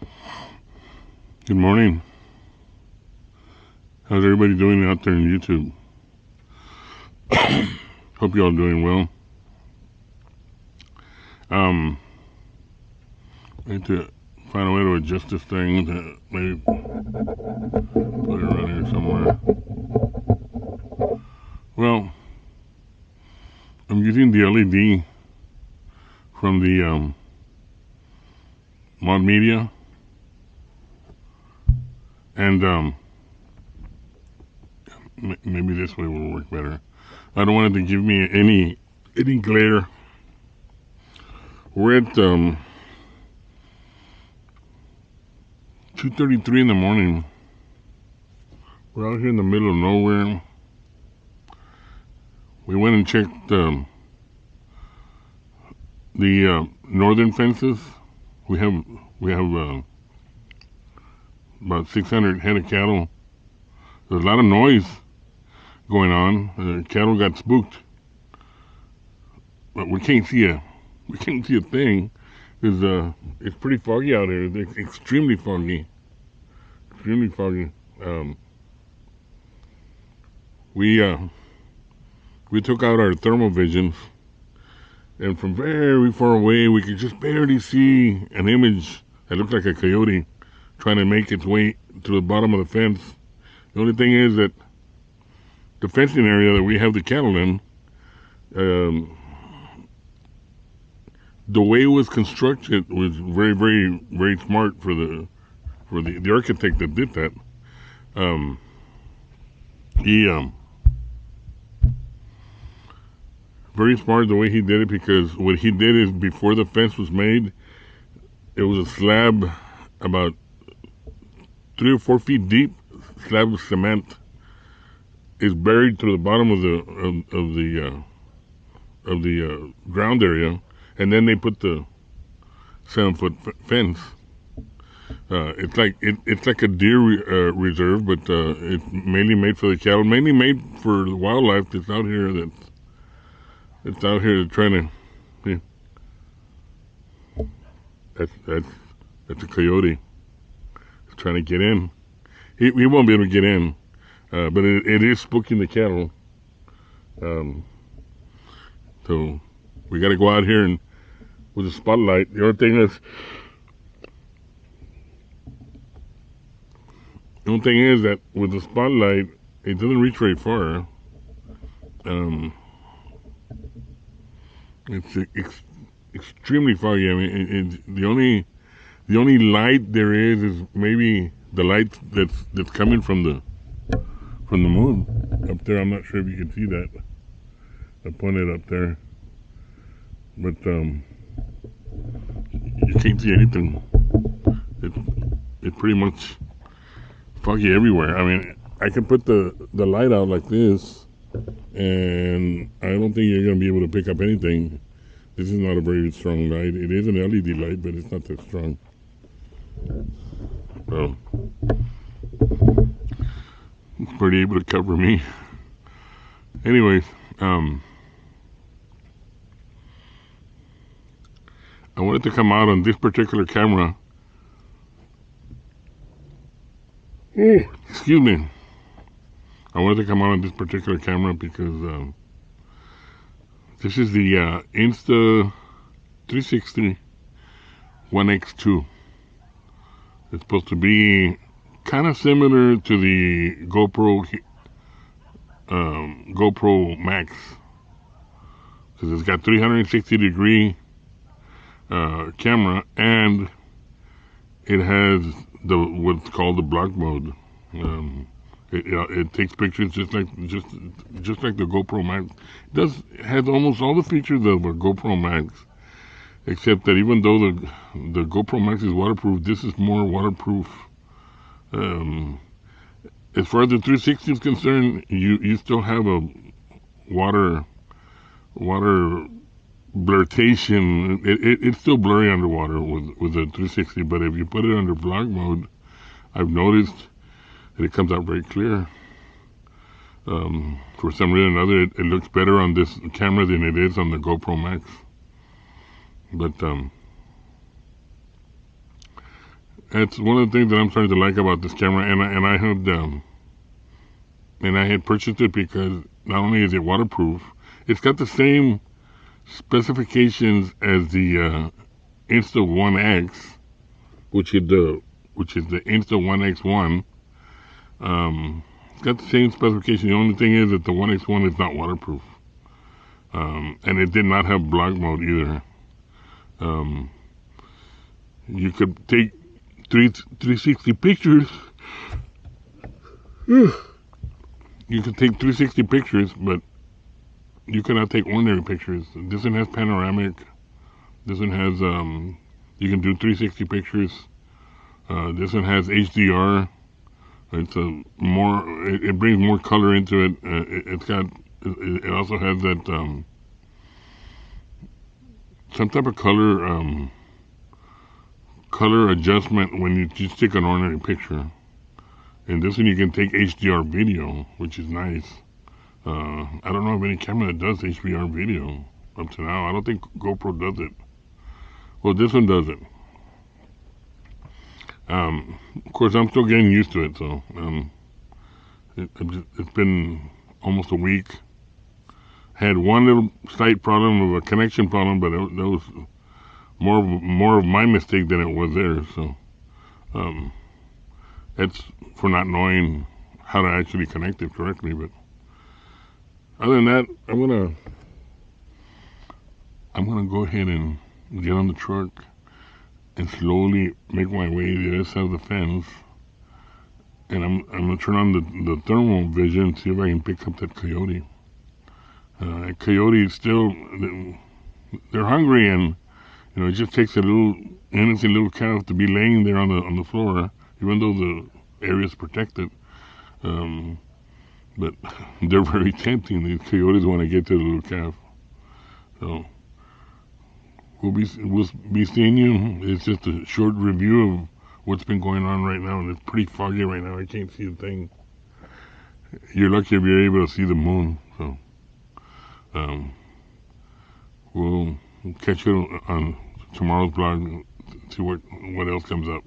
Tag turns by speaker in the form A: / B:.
A: Good morning. How's everybody doing out there on YouTube? Hope you all doing well. Um, I need to find a way to adjust this thing to maybe put it around here somewhere. Well, I'm using the LED from the um, Mod Media and um, maybe this way will work better. I don't want it to give me any any glare. We're at um, 2:33 in the morning. We're out here in the middle of nowhere. We went and checked um, the uh, northern fences. We have we have uh, about 600 head of cattle. There's a lot of noise going on. The cattle got spooked, but we can't see a we can't see a thing. It's uh it's pretty foggy out here. It's extremely foggy, extremely foggy. Um, we uh we took out our thermal visions, and from very far away we could just barely see an image that looked like a coyote trying to make its way to the bottom of the fence. The only thing is that the fencing area that we have the cattle in, um, the way it was constructed was very, very, very smart for the for the, the architect that did that. Um, he um, very smart the way he did it because what he did is before the fence was made, it was a slab about three or four feet deep slab of cement is buried to the bottom of the of, of the uh, of the uh, ground area, and then they put the seven foot fence. Uh, it's like it, it's like a deer re- uh, reserve, but uh, it's mainly made for the cattle, mainly made for the wildlife that's out here. That it's out here trying to. Yeah. That's that's that's a coyote. Trying to get in. He he won't be able to get in, uh, but it, it is spooking the cattle. Um, so we got to go out here and with a spotlight. The only thing is, the only thing is that with the spotlight, it doesn't reach very far. Um, it's ex- extremely foggy. I mean, it, it, the only the only light there is is maybe the light that's that's coming from the from the moon up there. I'm not sure if you can see that. I pointed up there, but um, you can't see anything. It it's pretty much foggy everywhere. I mean, I can put the the light out like this, and I don't think you're gonna be able to pick up anything. This is not a very strong light. It is an LED light, but it's not that strong. So pretty able to cover me. Anyways, um, I wanted to come out on this particular camera. Ooh, excuse me. I wanted to come out on this particular camera because um, this is the uh, Insta 360 1X2. It's supposed to be kind of similar to the GoPro um, GoPro Max because it's got 360 degree uh, camera and it has the what's called the vlog mode. Um, it, it, takes pictures just like just just like the GoPro Max. It does it has almost all the features of a GoPro Max, except that even though the the GoPro Max is waterproof, this is more waterproof. Um, as far as the 360 is concerned, you you still have a water water blurtation. It, it, it's still blurry underwater with with the 360, but if you put it under vlog mode, I've noticed that it comes out very clear. Um, for some reason or another, it, it looks better on this camera than it is on the GoPro Max. But um, That's one of the things that I'm starting to like about this camera, and I, and I had um, and I had purchased it because not only is it waterproof, it's got the same specifications as the uh, Insta One X, which is the which is the Insta One X One. Um, it's got the same specification. The only thing is that the One X One is not waterproof, um, and it did not have vlog mode either. Um, you could take three 360 pictures. you can take 360 pictures, but you cannot take ordinary pictures. This one has panoramic. This one has um, you can do 360 pictures. Uh, this one has HDR. It's a more. It, it brings more color into it. Uh, it has got. It, it, also has that um, some type of color um, color adjustment when you just take an ordinary picture. And this one you can take HDR video, which is nice. Uh, I don't know of any camera that does HDR video up to now. I don't think GoPro does it. Well, this one does it. Um, of course, I'm still getting used to it, so um, it, has been almost a week. Had one little slight problem of a connection problem, but it, that was more more of my mistake than it was theirs. So um, that's for not knowing how to actually connect it correctly. But other than that, I'm gonna I'm gonna go ahead and get on the truck and slowly make my way to the other side of the fence. And I'm I'm gonna turn on the the thermal vision and see if I can pick up that coyote. Uh, coyote still they're hungry and you know it just takes a little innocent little calf to be laying there on the on the floor, even though the area is protected. Um, but they're very tempting. These coyotes want to get to the little calf. So we'll be we'll be seeing you. It's just a short review of what's been going on right now, and it's pretty foggy right now. I can't see a thing. You're lucky if you're able to see the moon. So um, we'll catch you on tomorrow's blog. See what what else comes up.